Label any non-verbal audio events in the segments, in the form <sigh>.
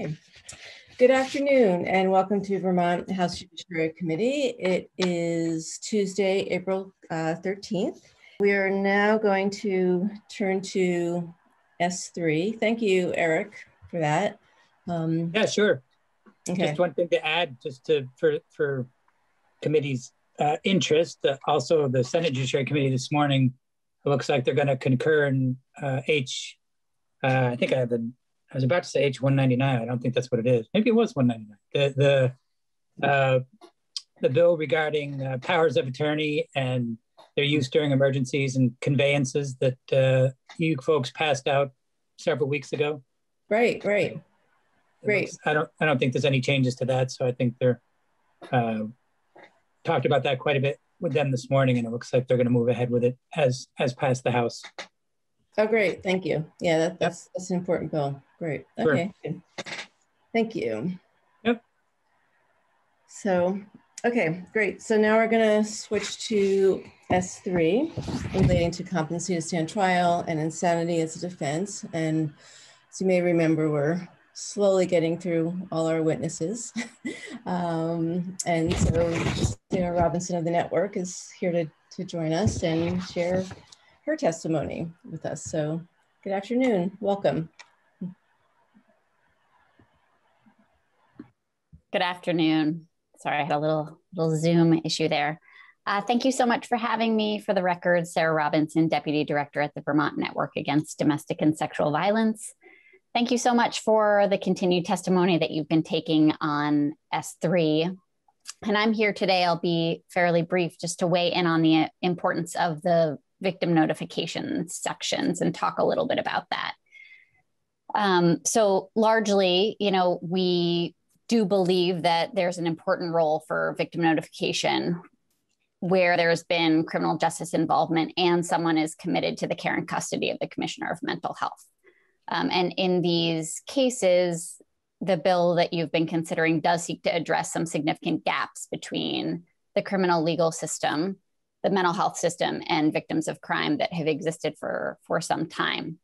Okay. Good afternoon and welcome to Vermont House Judiciary Committee. It is Tuesday, April uh, 13th. We are now going to turn to S3. Thank you, Eric, for that. Um, yeah, sure. Okay. Just one thing to add, just to for for committee's uh, interest. Uh, also, the Senate Judiciary Committee this morning it looks like they're going to concur in uh, H. Uh, I think I have the I was about to say H199. I don't think that's what it is. Maybe it was 199. The the uh, the bill regarding uh, powers of attorney and their use during emergencies and conveyances that uh, you folks passed out several weeks ago. Right, right, right. I don't I don't think there's any changes to that. So I think they're uh, talked about that quite a bit with them this morning, and it looks like they're going to move ahead with it as as passed the House. Oh, great. Thank you. Yeah, that, that's, that's an important bill. Great. Okay. Sure. Thank you. Yep. So, okay, great. So now we're going to switch to S3 relating to competency to stand trial and insanity as a defense. And as you may remember, we're slowly getting through all our witnesses. <laughs> um, and so Sarah Robinson of the network is here to, to join us and share her testimony with us. So good afternoon, welcome. Good afternoon. Sorry, I had a little, little Zoom issue there. Uh, thank you so much for having me. For the record, Sarah Robinson, Deputy Director at the Vermont Network Against Domestic and Sexual Violence. Thank you so much for the continued testimony that you've been taking on S3. And I'm here today, I'll be fairly brief just to weigh in on the importance of the victim notification sections and talk a little bit about that. Um, so largely, you know, we do believe that there's an important role for victim notification where there's been criminal justice involvement and someone is committed to the care and custody of the commissioner of mental health. Um, and in these cases, the bill that you've been considering does seek to address some significant gaps between the criminal legal system the mental health system and victims of crime that have existed for, for some time.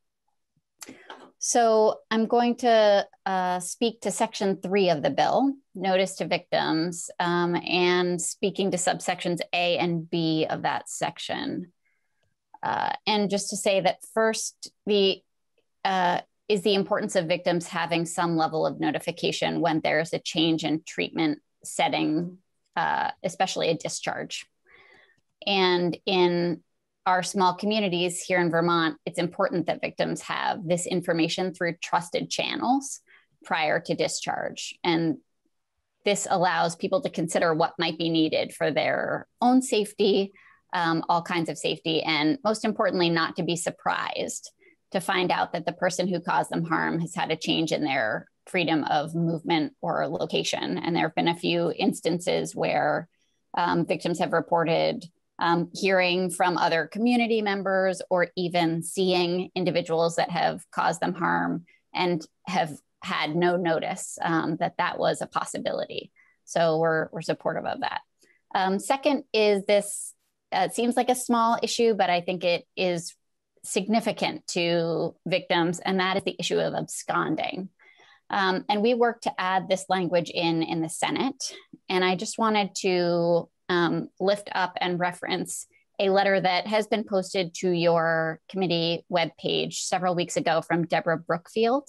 So I'm going to uh, speak to section three of the bill, notice to victims, um, and speaking to subsections A and B of that section. Uh, and just to say that first, the uh, is the importance of victims having some level of notification when there's a change in treatment setting, uh, especially a discharge. And in our small communities here in Vermont, it's important that victims have this information through trusted channels prior to discharge. And this allows people to consider what might be needed for their own safety, um, all kinds of safety, and most importantly, not to be surprised to find out that the person who caused them harm has had a change in their freedom of movement or location. And there have been a few instances where um, victims have reported um, hearing from other community members, or even seeing individuals that have caused them harm and have had no notice um, that that was a possibility. So we're, we're supportive of that. Um, second is this, uh, it seems like a small issue, but I think it is significant to victims, and that is the issue of absconding. Um, and we worked to add this language in in the Senate. And I just wanted to um, lift up and reference a letter that has been posted to your committee webpage several weeks ago from Deborah Brookfield.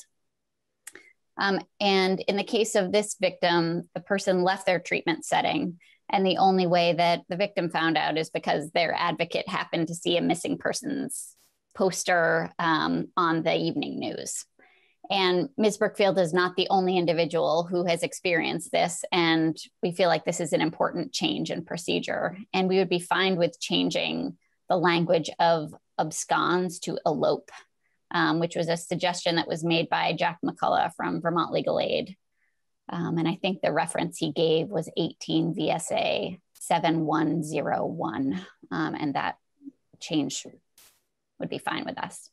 Um, and in the case of this victim, the person left their treatment setting. And the only way that the victim found out is because their advocate happened to see a missing persons poster um, on the evening news. And Ms. Brookfield is not the only individual who has experienced this. And we feel like this is an important change in procedure. And we would be fine with changing the language of absconds to elope, um, which was a suggestion that was made by Jack McCullough from Vermont Legal Aid. Um, and I think the reference he gave was 18 VSA 7101. Um, and that change would be fine with us.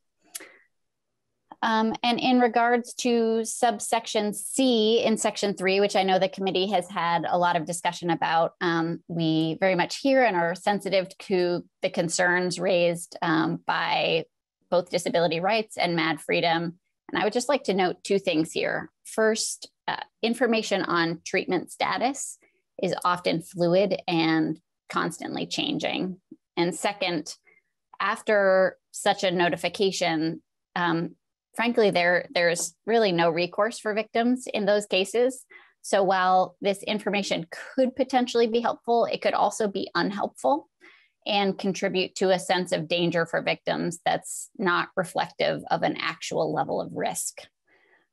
Um, and in regards to subsection C in section three, which I know the committee has had a lot of discussion about, um, we very much hear and are sensitive to the concerns raised um, by both disability rights and mad freedom. And I would just like to note two things here. first, uh, information on treatment status is often fluid and constantly changing. And second, after such a notification, um, frankly, there there's really no recourse for victims in those cases. So while this information could potentially be helpful, it could also be unhelpful and contribute to a sense of danger for victims that's not reflective of an actual level of risk.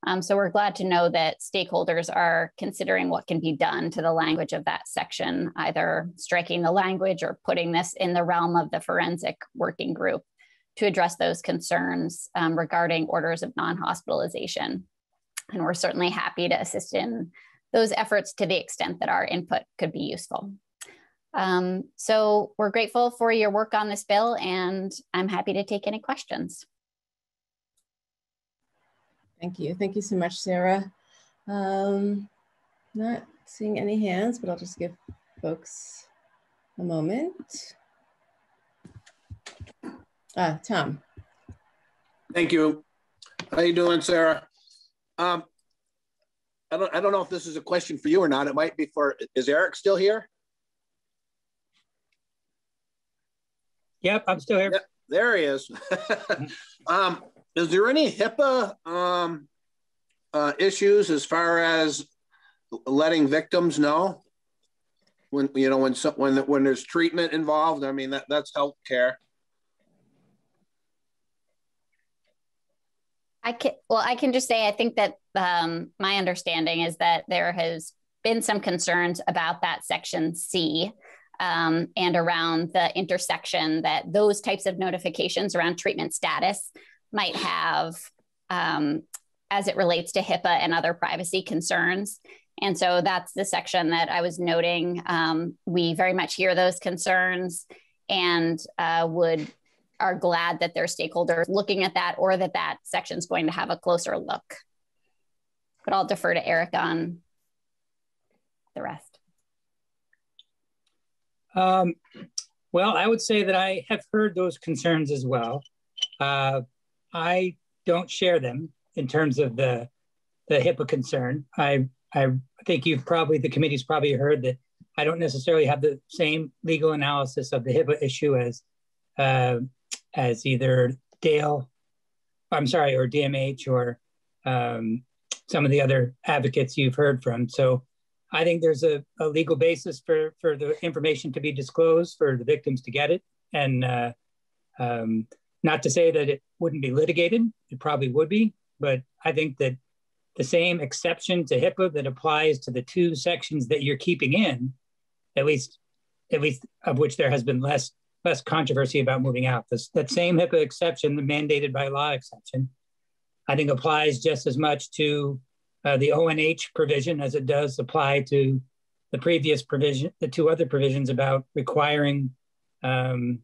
Um, so we're glad to know that stakeholders are considering what can be done to the language of that section, either striking the language or putting this in the realm of the forensic working group to address those concerns um, regarding orders of non-hospitalization. And we're certainly happy to assist in those efforts to the extent that our input could be useful. Um, so we're grateful for your work on this bill and I'm happy to take any questions. Thank you. Thank you so much, Sarah. Um, not seeing any hands, but I'll just give folks a moment. Ah, Tom. Thank you. How you doing, Sarah? Um, I don't, I don't know if this is a question for you or not. It might be for, is Eric still here? Yep, I'm still here. Yep, there he is. <laughs> um, is there any HIPAA um, uh, issues as far as letting victims know when you know when so, when when there's treatment involved? I mean that that's healthcare. I can well, I can just say I think that um, my understanding is that there has been some concerns about that section C um, and around the intersection that those types of notifications around treatment status might have um, as it relates to HIPAA and other privacy concerns. And so that's the section that I was noting. Um, we very much hear those concerns and uh, would are glad that their stakeholders looking at that or that that section is going to have a closer look. But I'll defer to Eric on the rest. Um, well, I would say that I have heard those concerns as well. Uh, I don't share them in terms of the the HIPAA concern. I I think you've probably the committee's probably heard that I don't necessarily have the same legal analysis of the HIPAA issue as uh, as either DAIL, I'm sorry, or DMH or um, some of the other advocates you've heard from. So I think there's a, a, legal basis for for the information to be disclosed for the victims to get it, and uh, um, not to say that it wouldn't be litigated, it probably would be, but I think that the same exception to HIPAA that applies to the two sections that you're keeping in, at least, at least of which there has been less less controversy about moving out. This, that same HIPAA exception, the mandated by law exception, I think applies just as much to uh, the ONH provision as it does apply to the previous provision, the two other provisions about requiring um,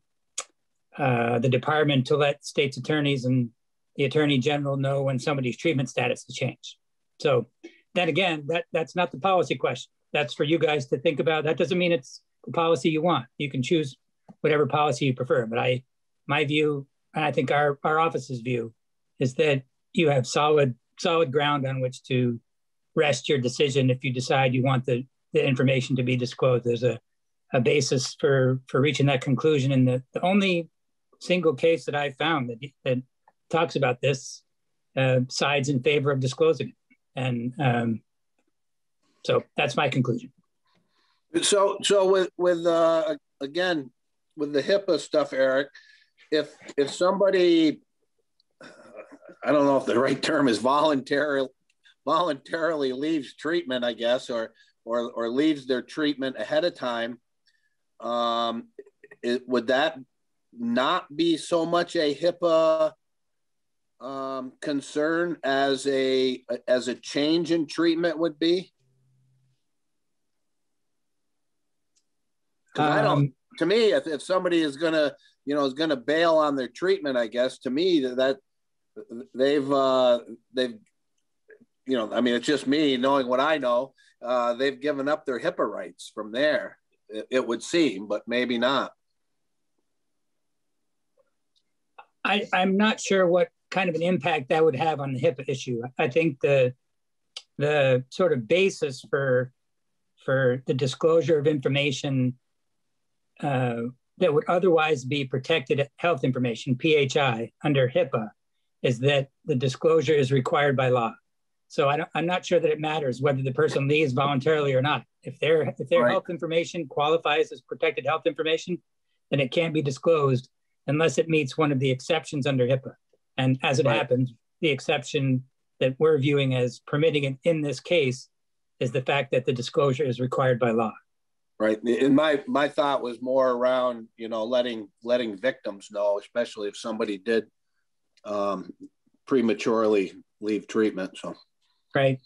uh, the department to let states attorneys and the attorney general know when somebody's treatment status has changed. So then again, that, that's not the policy question. That's for you guys to think about. That doesn't mean it's the policy you want. You can choose whatever policy you prefer. But I, my view, and I think our, our office's view, is that you have solid solid ground on which to rest your decision if you decide you want the, the information to be disclosed. There's a, a basis for for reaching that conclusion. And the, the only single case that I found that, that talks about this uh, sides in favor of disclosing it. And um, so that's my conclusion. So, so with with uh, again with the HIPAA stuff, Eric, if if somebody, I don't know if the right term is voluntarily voluntarily leaves treatment, I guess, or or or leaves their treatment ahead of time, um, it, would that not be so much a HIPAA um, concern as a as a change in treatment would be? Um, I don't. To me, if, if somebody is gonna, you know, is gonna bail on their treatment, I guess to me that, that they've uh, they've, you know, I mean, it's just me knowing what I know. Uh, they've given up their HIPAA rights from there. It, it would seem, but maybe not. I, I'm not sure what kind of an impact that would have on the HIPAA issue. I think the the sort of basis for for the disclosure of information uh, that would otherwise be protected health information, PHI, under HIPAA, is that the disclosure is required by law. So I am not sure that it matters whether the person leaves voluntarily or not. If their if their right. health information qualifies as protected health information, then it can't be disclosed unless it meets one of the exceptions under HIPAA. And as it right. happens, the exception that we're viewing as permitting it in this case is the fact that the disclosure is required by law. Right. And my my thought was more around, you know, letting letting victims know, especially if somebody did um, prematurely leave treatment. So right.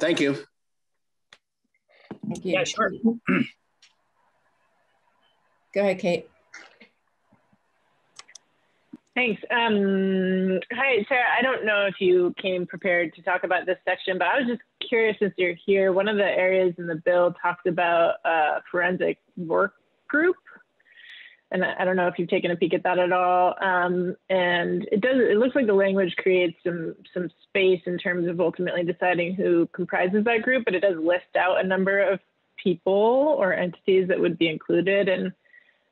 Thank you. Thank you. Yeah, sure. Go ahead, Kate. Thanks. Um, hi, Sarah. I don't know if you came prepared to talk about this section, but I was just curious since you're here. One of the areas in the bill talks about a forensic work group. And I don't know if you've taken a peek at that at all. Um, and it does. It looks like the language creates some some space in terms of ultimately deciding who comprises that group, but it does list out a number of people or entities that would be included. And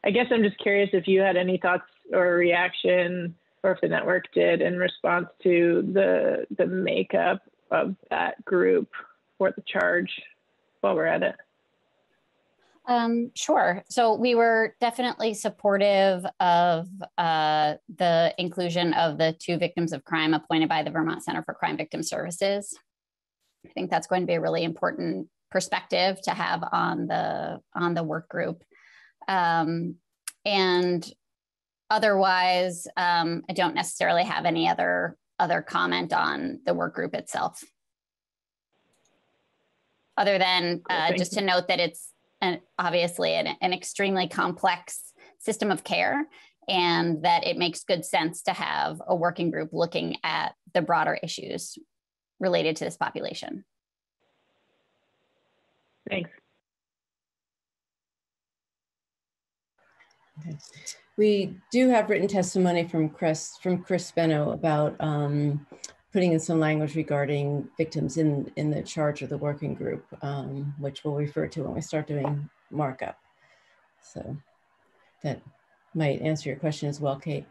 I guess I'm just curious if you had any thoughts or a reaction, or if the network did in response to the the makeup of that group for the charge while we're at it. Um, sure. So we were definitely supportive of uh, the inclusion of the two victims of crime appointed by the Vermont Center for Crime Victim Services. I think that's going to be a really important perspective to have on the on the work group. Um, and otherwise, um, I don't necessarily have any other other comment on the work group itself. Other than uh, just to note that it's an, obviously an, an extremely complex system of care and that it makes good sense to have a working group looking at the broader issues related to this population. Thanks. Okay. We do have written testimony from Chris from Chris Fenno about um, putting in some language regarding victims in in the charge of the working group, um, which we'll refer to when we start doing markup. So that might answer your question as well, Kate.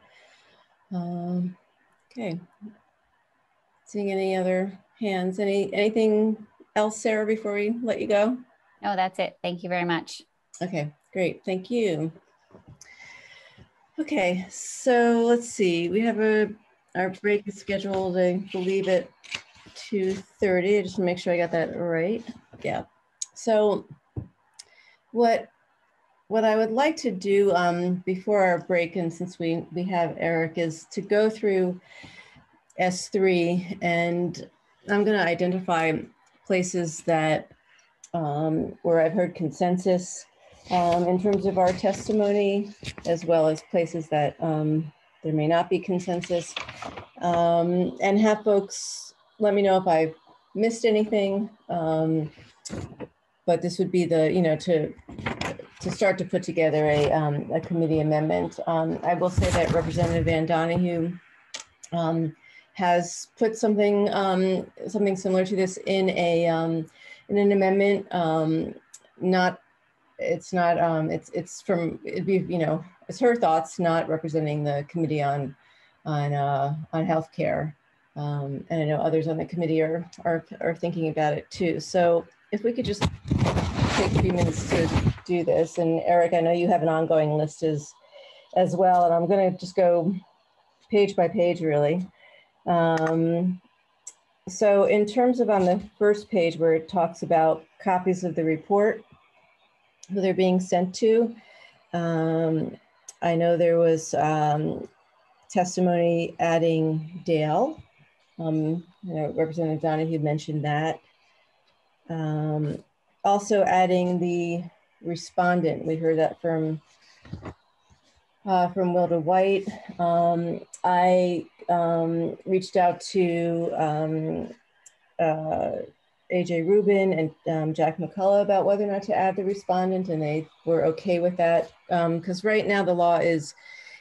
Um, okay. Seeing any other hands? Any anything else, Sarah? Before we let you go. No, that's it. Thank you very much. Okay, great. Thank you. Okay, so let's see. We have a our break is scheduled, I believe, at 2.30. Just to make sure I got that right. Yeah. So what what I would like to do um, before our break, and since we, we have Eric, is to go through S3 and I'm going to identify places that um, where I've heard consensus um, in terms of our testimony, as well as places that um, there may not be consensus, um, and have folks let me know if I've missed anything. Um, but this would be the, you know, to to start to put together a, um, a committee amendment. Um, I will say that Representative Ann Donahue has put something something similar to this in a in an amendment, not it's not um it's it's from it'd be you know it's her thoughts not representing the committee on on uh on healthcare. Um and i know others on the committee are are, are thinking about it too. So if we could just take a few minutes to do this. And eric i know you have an ongoing list as as well and i'm going to just go page by page really. Um so in terms of on the first page where it talks about copies of the report who they're being sent to. Um, I know there was um, testimony adding DAIL. Um, you know, Representative Donahue mentioned that. Um, also adding the respondent. We heard that from uh, from Wilda White. Um, I um, reached out to uh, AJ Ruben and um, Jack McCullough about whether or not to add the respondent, and they were okay with that. Because um, right now the law is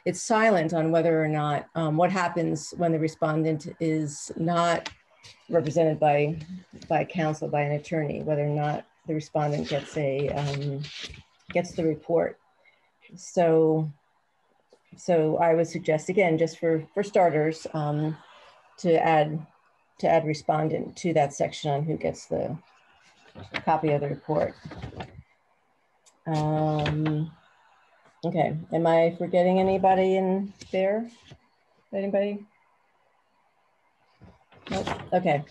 it's silent on whether or not um, what happens when the respondent is not represented by by counsel by an attorney, whether or not the respondent gets a um, gets the report. So, so I would suggest again, just for for starters, um, to add to add respondent to that section on who gets the copy of the report. Um, okay, am I forgetting anybody in there? Anybody? Nope. Okay,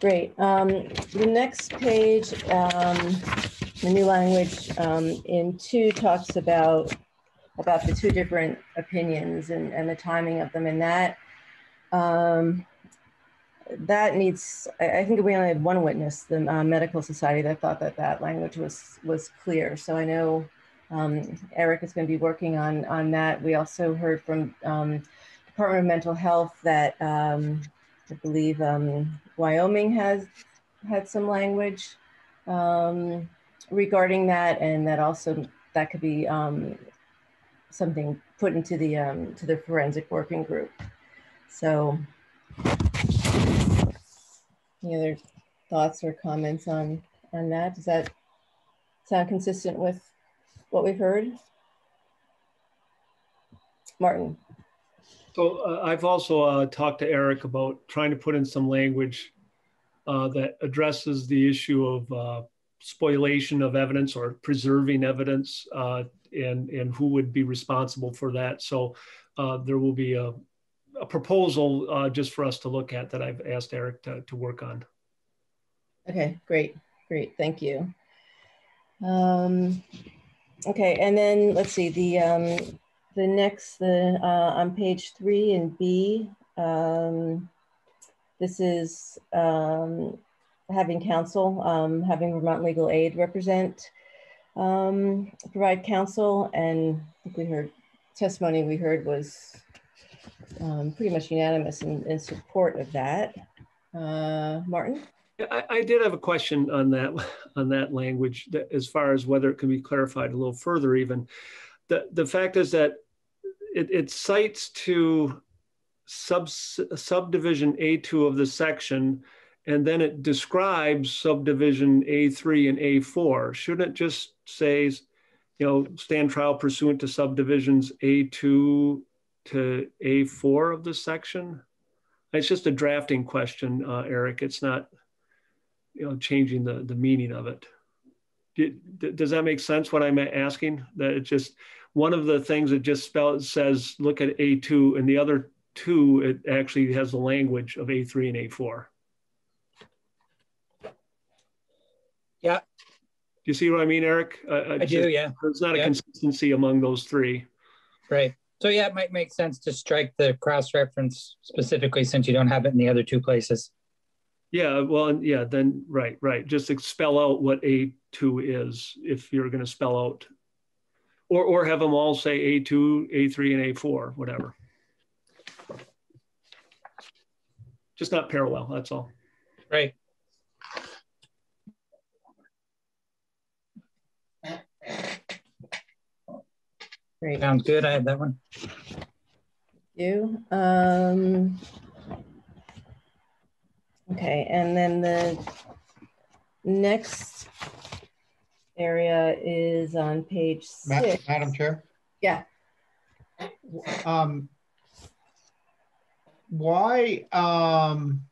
great. Um, the next page, um, the new language um, in two talks about about the two different opinions and, and the timing of them, and that um, that needs. I, think we only had one witness, the uh, medical society, that thought that that language was was clear. So I know um, Eric is going to be working on on that. We also heard from um, Department of Mental Health that um, I believe um, Wyoming has had some language um, regarding that, and that also that could be um, something put into the to the forensic working group. So, any other thoughts or comments on on that? Does that sound consistent with what we've heard? Martin. So uh, I've also uh, talked to Eric about trying to put in some language uh, that addresses the issue of uh, spoliation of evidence or preserving evidence uh, and, and who would be responsible for that. So uh, there will be a, a proposal just for us to look at that I've asked Eric to, to work on. Okay, great, great, thank you. Um, okay, and then let's see, the um, the next, the uh, on page three in B, um, this is um, having counsel, um, having Vermont Legal Aid represent, um, provide counsel, and I think we heard testimony we heard was um, pretty much unanimous in, in, support of that. Uh, Martin? I, I, did have a question on that <laughs> on that language that, as far as whether it can be clarified a little further even. The, the fact is that it, it cites to sub, subdivision A2 of the section, and then it describes subdivision A3 and A4. Shouldn't it just say, you know, stand trial pursuant to subdivisions A2 to A4 of the section? It's just a drafting question, uh, Eric. It's not, you know, changing the, the meaning of it. Does that make sense what I'm asking? That it just, one of the things that just spells says look at A2 and the other two it actually has the language of A3 and A4. Yeah. Do you see what I mean, Eric? Uh, I do, yeah. There's not a consistency among those three. Right. So yeah, it might make sense to strike the cross-reference specifically since you don't have it in the other two places. Yeah, well, yeah, then right, right. Just spell out what A2 is if you're going to spell out or, or have them all say A2, A3, and A4, whatever. Just not parallel, that's all. Right. Great. Sounds good. I have that one. Thank You. Um, okay, and then the next area is on page six. Madam Chair? Yeah. Um, why um,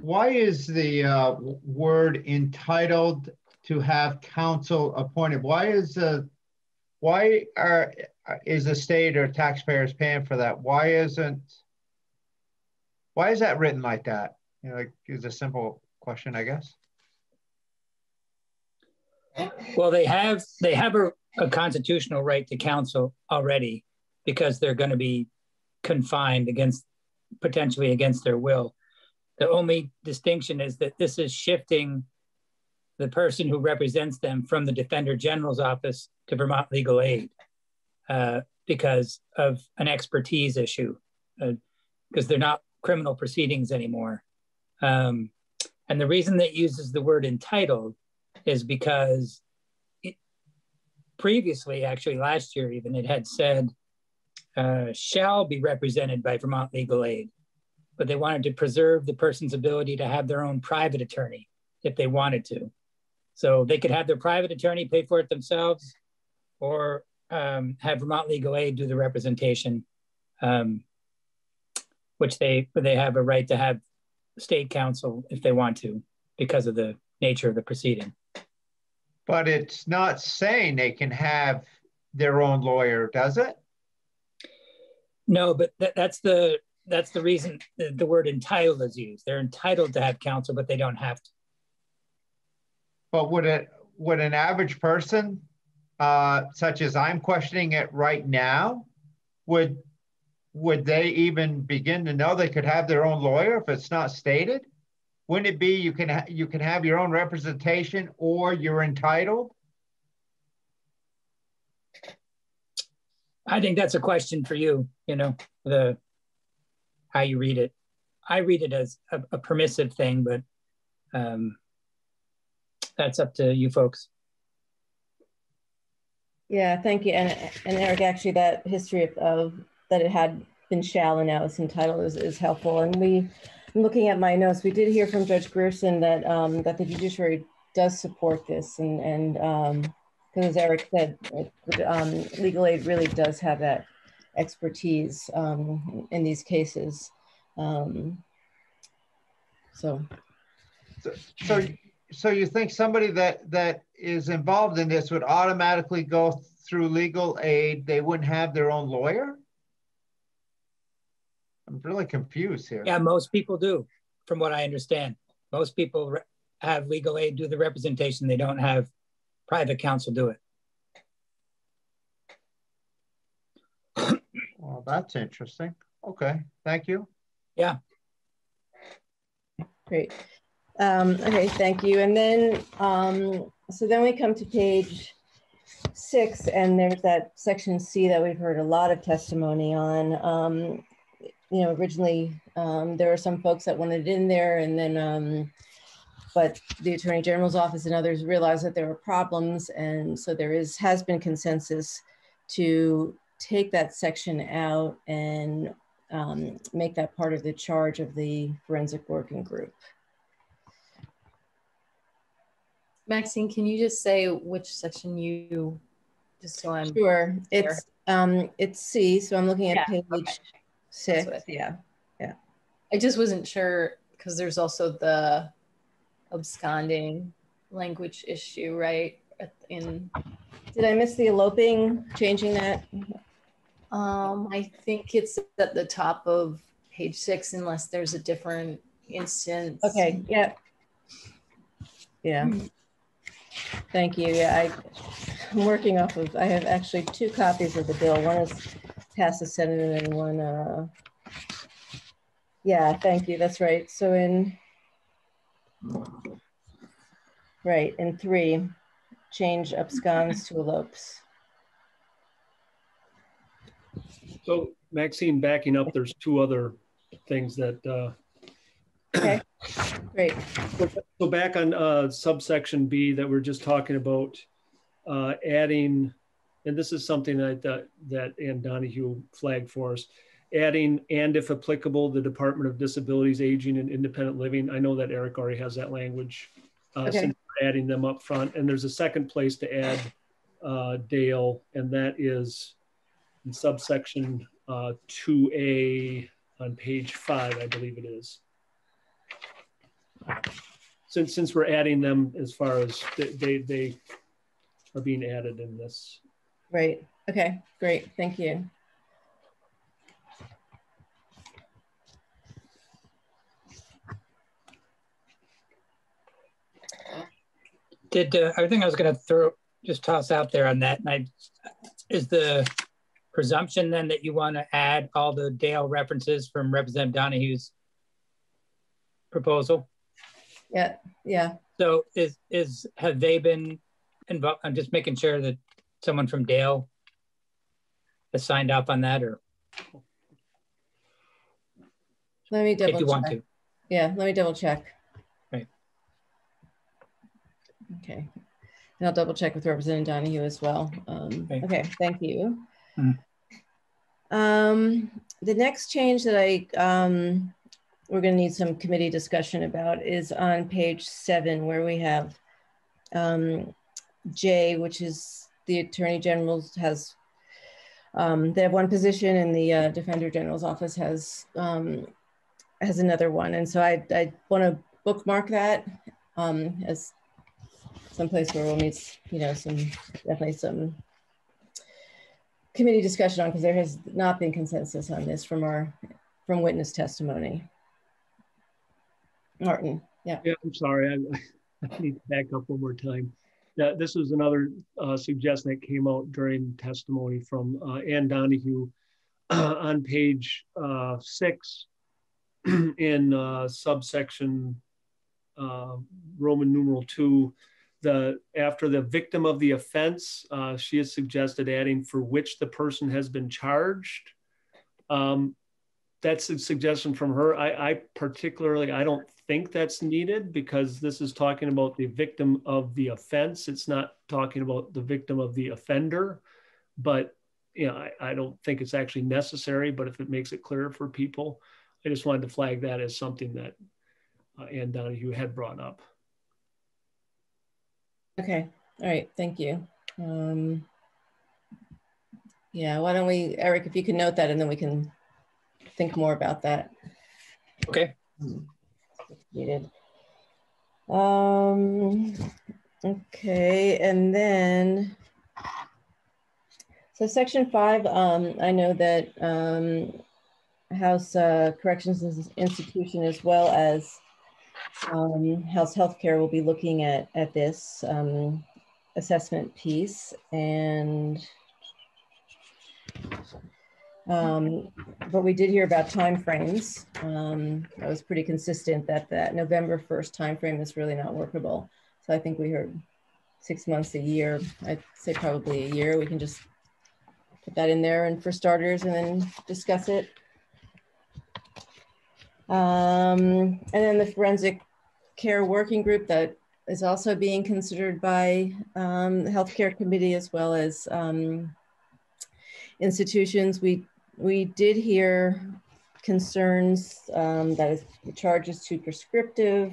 why is the uh, word entitled to have counsel appointed? Why is the why are is the state or taxpayers paying for that? Why isn't why is that written like that? You know, like is a simple question, I guess. Well, they have they have a, a constitutional right to counsel already because they're going to be confined against potentially against their will. The only distinction is that this is shifting the person who represents them from the Defender General's office to Vermont Legal Aid uh, because of an expertise issue, because uh, they're not criminal proceedings anymore. Um, and the reason that uses the word entitled is because it, previously, actually last year even, it had said uh, shall be represented by Vermont Legal Aid, but they wanted to preserve the person's ability to have their own private attorney if they wanted to. So they could have their private attorney pay for it themselves or um, have Vermont Legal Aid do the representation, um, which they, they have a right to have state counsel if they want to because of the nature of the proceeding. But it's not saying they can have their own lawyer, does it? No, but th that's the that's the reason the, the word entitled is used. They're entitled to have counsel, but they don't have to. But would it would an average person, uh, such as I'm questioning it right now, would would they even begin to know they could have their own lawyer if it's not stated? Wouldn't it be you can you can have your own representation or you're entitled? I think that's a question for you. You know the how you read it. I read it as a, a permissive thing, but um, that's up to you folks. Yeah, thank you. And, and Eric, actually that history of, of that it had been shall and now it's entitled is, is helpful. And we, looking at my notes, we did hear from Judge Grearson that, um, that the judiciary does support this and, and um, because as Eric said, um, legal aid really does have that expertise um, in these cases. Um, so. so, so so you think somebody that that is involved in this would automatically go through legal aid? They wouldn't have their own lawyer? I'm really confused here. Yeah most people do from what i understand. Most people have legal aid do the representation. They don't have private counsel do it. <coughs> Well that's interesting. Okay thank you. Yeah. Great um, okay, thank you. And then, um, so then we come to page six, and there's that section C that we've heard a lot of testimony on. Um, you know, originally um, there were some folks that wanted in there, and then, um, but the Attorney General's office and others realized that there were problems, and so there is has been consensus to take that section out and um, make that part of the charge of the forensic working group. Maxine, can you just say which section you, just so I'm sure. It's um it's C, so I'm looking at yeah, page okay. six. Yeah, yeah. I just wasn't sure because there's also the absconding language issue, right? In did I miss the eloping? Changing that? Um, I think it's at the top of page six, unless there's a different instance. Okay. Yeah. Yeah. Thank you. Yeah, I, I'm working off of, I have actually two copies of the bill. One is passed the Senate and one, uh, yeah, thank you. That's right. So in, right, in three, change absconds to elopes. So Maxine, backing up, there's two other things that uh, great. So back on uh, subsection B that we're just talking about, uh, adding, and this is something that, that, that Ann Donahue flagged for us, adding and if applicable, the Department of Disabilities, Aging and Independent Living. I know that Eric already has that language uh, okay. since adding them up front. And there's a second place to add uh, DAIL, and that is in subsection uh, 2A on page five, I believe it is since since we're adding them as far as they, they, they are being added in this. Right. Okay. Great. Thank you. Did uh, everything I was going to throw just toss out there on that? And I is the presumption then that you want to add all the DAIL references from Representative Donahue's proposal? Yeah, yeah. So is is have they been involved? I'm just making sure that someone from DAIL has signed up on that, or let me double if you check. want to. Yeah, let me double check. Right. Okay. And I'll double check with Representative Donahue as well. Um, okay. okay, thank you. Mm. Um, the next change that I um, we're going to need some committee discussion about is on page seven, where we have um, J, which is the Attorney General has, um, they have one position and the uh, Defender General's office has um, has another one. And so I, I want to bookmark that um, as someplace where we'll need, you know, some, definitely some committee discussion on, because there has not been consensus on this from our, from witness testimony. Martin, yeah. Yeah, I'm sorry. I, I need to back up one more time. This was another uh, suggestion that came out during testimony from uh, Ann Donahue uh, <clears throat> on page uh, six <clears throat> in uh, subsection uh, Roman numeral two. The after the victim of the offense, she has suggested adding for which the person has been charged. Um, that's a suggestion from her. I, I particularly I don't think that's needed because this is talking about the victim of the offense. It's not talking about the victim of the offender. But you know, I, I don't think it's actually necessary. But if it makes it clearer for people, I just wanted to flag that as something that uh, Ann Donahue had brought up. Okay. All right. Thank you. Um, yeah. Why don't we, Eric, if you can note that, and then we can think more about that. Okay. Needed. Um, okay, and then, so section five, um, I know that um, House uh, Corrections Institution as well as um, House Healthcare will be looking at, at this um, assessment piece and um, but we did hear about timeframes. Um, I was pretty consistent that that November 1st timeframe is really not workable. So I think we heard six months, a year. I'd say probably a year. We can just put that in there and for starters and then discuss it. Um, and then the forensic care working group that is also being considered by um, the healthcare committee as well as um, institutions. We we did hear concerns um, that is, the charge is too prescriptive.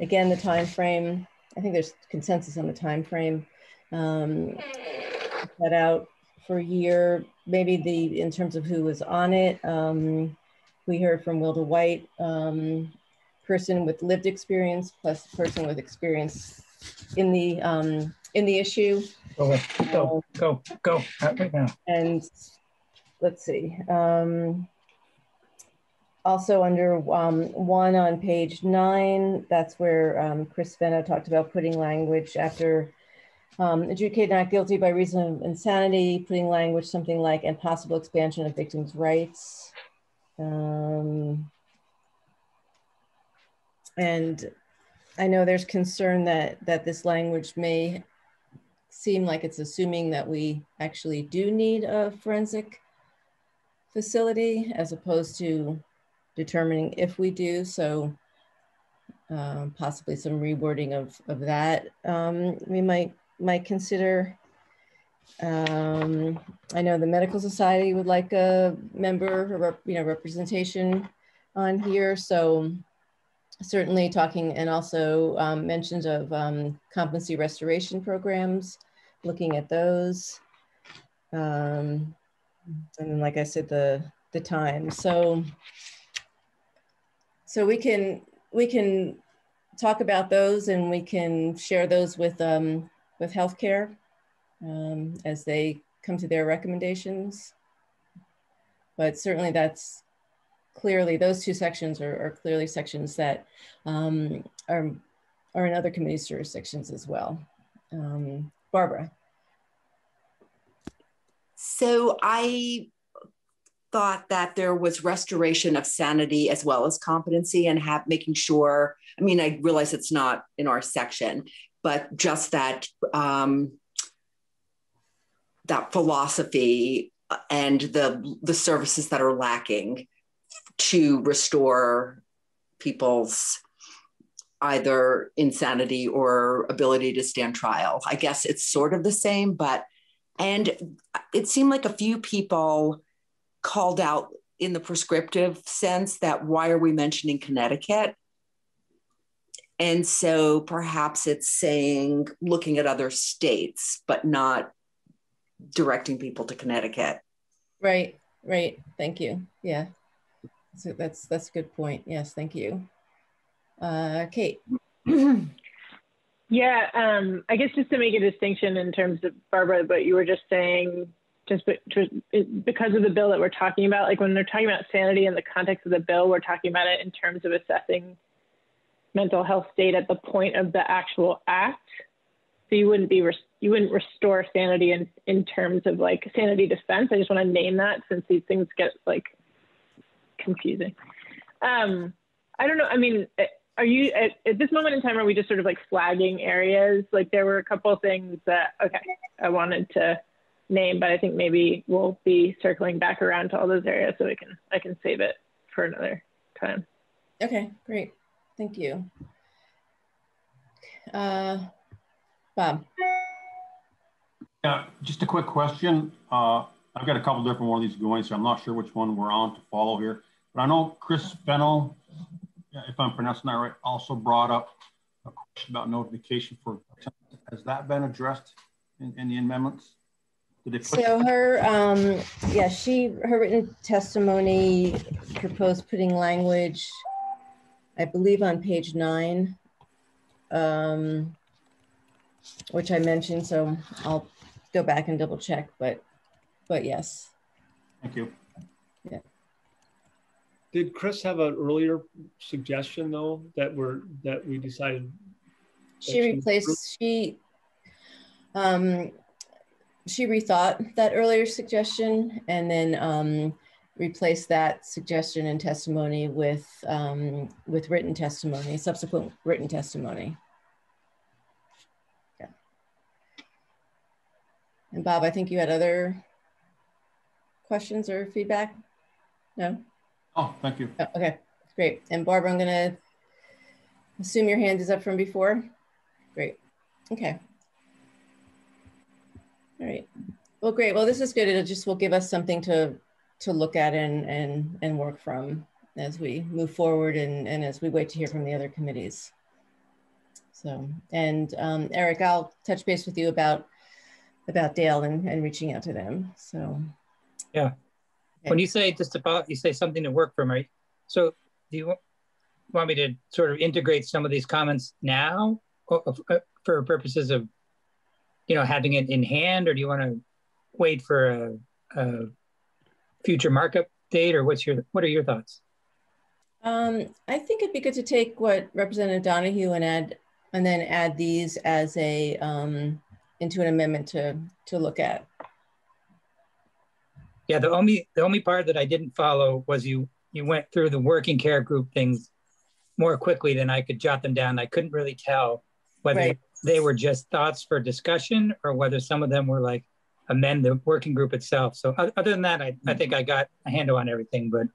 Again, the time frame. I think there's consensus on the time frame. Um, set out for a year. Maybe the in terms of who was on it. Um, we heard from Wilda White, um, person with lived experience plus person with experience in the um, in the issue. Go, go, go, go, right now. And let's see. Um, also under um, one on page nine, that's where um, Chris Fenno talked about putting language after um, not guilty by reason of insanity, putting language something like and possible expansion of victims' rights. Um, and I know there's concern that that this language may seem like it's assuming that we actually do need a forensic facility as opposed to determining if we do. So um, possibly some rewording of, of that um, we might might consider. Um, I know the Medical Society would like a member you know representation on here. So certainly talking and also um, mentions of um, competency restoration programs, looking at those. Um, and then like I said, the the time. So so we can we can talk about those and we can share those with um, with healthcare um, as they come to their recommendations. But certainly that's clearly those two sections are, are clearly sections that um, are, are in other committees jurisdictions as well. Um, Barbara. So I thought that there was restoration of sanity as well as competency and have making sure i mean i realize it's not in our section but just that um, that philosophy and the the services that are lacking to restore people's either insanity or ability to stand trial. I guess it's sort of the same but and it seemed like a few people called out in the prescriptive sense that why are we mentioning Connecticut? And so perhaps it's saying looking at other states, but not directing people to Connecticut. Right, right. Thank you. Yeah. So that's that's a good point. Yes, thank you. Uh, Kate. <clears throat> yeah, um, I guess just to make a distinction in terms of Barbara, but you were just saying, just because of the bill that we're talking about, like when they're talking about sanity in the context of the bill, we're talking about it in terms of assessing mental health state at the point of the actual act. So you wouldn't be you wouldn't restore sanity in in terms of like sanity defense. I just want to name that since these things get like confusing. Um, I don't know. I mean, are you at, at, this moment in time? Are we just sort of like flagging areas? Like there were a couple of things that okay, I wanted to name, but I think maybe we'll be circling back around to all those areas so we can I can save it for another time. Okay, great. Thank you. Uh, Bob. Yeah, just a quick question. Uh, I've got a couple different one of these going, so I'm not sure which one we're on to follow here. But I know Chris Fennell, if I'm pronouncing that right, also brought up a question about notification for. Has that been addressed in, in the amendments? Did it? So her, um, yeah, she her written testimony proposed putting language I believe on page nine, um, which I mentioned, so I'll go back and double check, but, but yes. Thank you. Did Chris have an earlier suggestion though, that we're, that we decided? She replaced, she, um, she rethought that earlier suggestion and then um, replace that suggestion and testimony with, um, with written testimony, subsequent written testimony. Yeah. And Bob, I think you had other questions or feedback? No? Oh, thank you. Oh, okay, great. And Barbara, I'm gonna assume your hand is up from before. Great, okay. All right. Well, great. Well, this is good. It'll just will give us something to to look at and, and, and work from as we move forward and, and as we wait to hear from the other committees. So, and um, Eric, I'll touch base with you about about DAIL and, and reaching out to them. So, yeah. When you say just about, you say something to work from, right? So, do you want me to sort of integrate some of these comments now uh, for purposes of, you know, having it in hand, or do you want to wait for a, a future markup date, or what's your what are your thoughts? Um, I think it'd be good to take what Representative Donahue and add, and then add these as a um, into an amendment to to look at. Yeah, the only the only part that I didn't follow was you you went through the working care group things more quickly than I could jot them down. I couldn't really tell whether right. they were just thoughts for discussion or whether some of them were like amend the working group itself. So other than that, I, I think I got a handle on everything, but.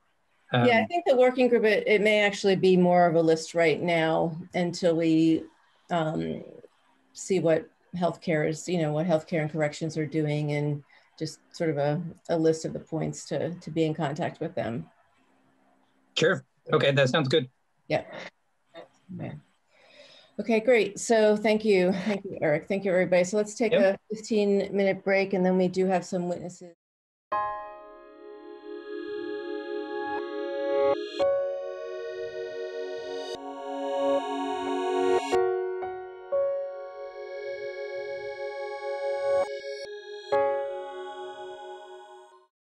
Um, yeah, I think the working group, it, it, may actually be more of a list right now until we um, see what healthcare is, you know, what healthcare and corrections are doing and just sort of a, a list of the points to, to be in contact with them. Sure. Okay, that sounds good. Yeah. Okay, great. So thank you. Thank you, Eric. Thank you, everybody. So let's take yep. a 15 minute break and then we do have some witnesses.